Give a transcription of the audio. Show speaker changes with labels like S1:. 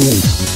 S1: Ooh.